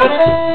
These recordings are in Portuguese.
Thank you.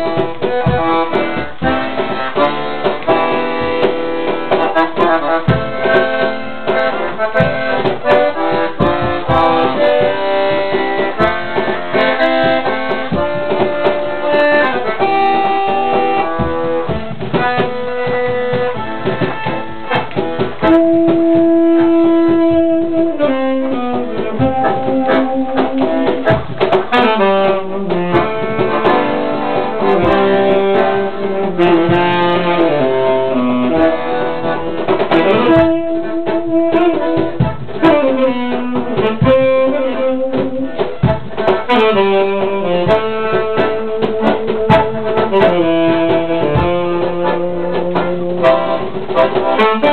Thank you.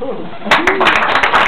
Uhum.